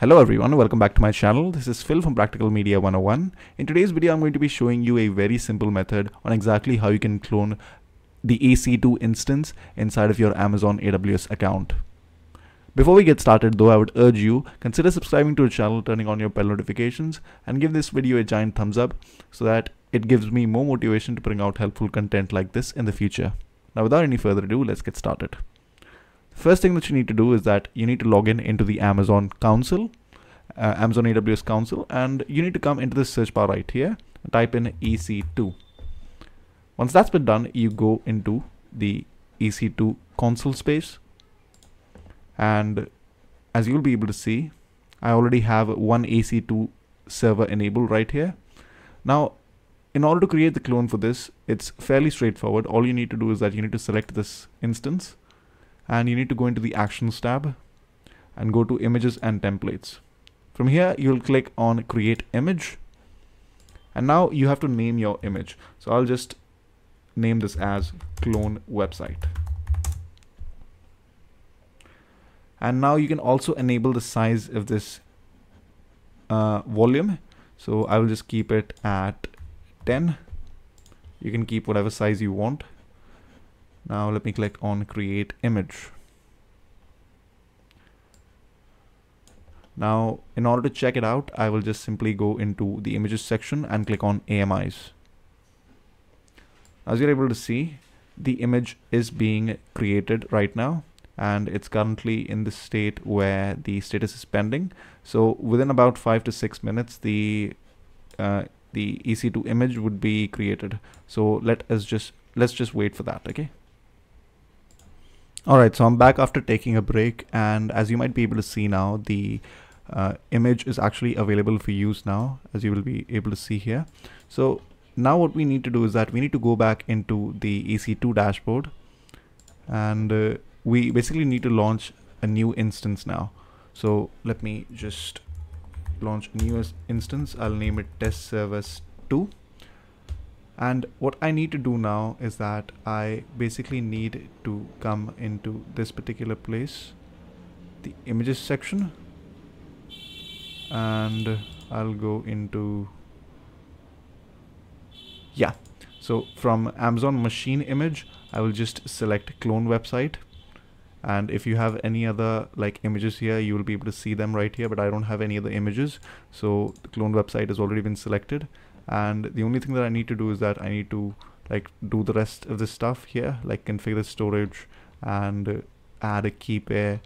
Hello everyone, welcome back to my channel. This is Phil from Practical Media 101. In today's video, I'm going to be showing you a very simple method on exactly how you can clone the EC2 instance inside of your Amazon AWS account. Before we get started though, I would urge you, consider subscribing to the channel, turning on your bell notifications, and give this video a giant thumbs up so that it gives me more motivation to bring out helpful content like this in the future. Now without any further ado, let's get started. First thing that you need to do is that you need to log in into the Amazon console, uh, Amazon AWS console, and you need to come into this search bar right here, type in EC2. Once that's been done, you go into the EC2 console space. And as you'll be able to see, I already have one EC2 server enabled right here. Now, in order to create the clone for this, it's fairly straightforward. All you need to do is that you need to select this instance and you need to go into the actions tab and go to images and templates. From here, you'll click on create image. And now you have to name your image. So I'll just name this as clone website. And now you can also enable the size of this uh, volume. So I will just keep it at 10. You can keep whatever size you want. Now let me click on create image. Now in order to check it out, I will just simply go into the images section and click on AMIs. As you're able to see, the image is being created right now and it's currently in the state where the status is pending. So within about five to six minutes, the uh, the EC2 image would be created. So let us just let's just wait for that. Okay. Alright, so I'm back after taking a break and as you might be able to see now, the uh, image is actually available for use now, as you will be able to see here. So now what we need to do is that we need to go back into the EC2 dashboard and uh, we basically need to launch a new instance now. So let me just launch a new instance. I'll name it test service 2 and what I need to do now is that I basically need to come into this particular place the images section and I'll go into yeah. So from Amazon machine image I will just select clone website. And if you have any other like images here you will be able to see them right here but I don't have any other images. So the clone website has already been selected and the only thing that I need to do is that I need to like do the rest of this stuff here like configure the storage and add a key pair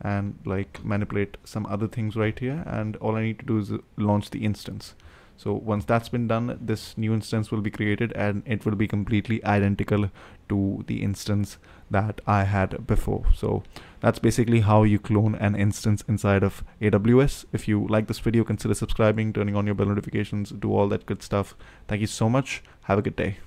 and like manipulate some other things right here. And all I need to do is launch the instance so once that's been done, this new instance will be created and it will be completely identical to the instance that I had before. So that's basically how you clone an instance inside of AWS. If you like this video, consider subscribing, turning on your bell notifications, do all that good stuff. Thank you so much. Have a good day.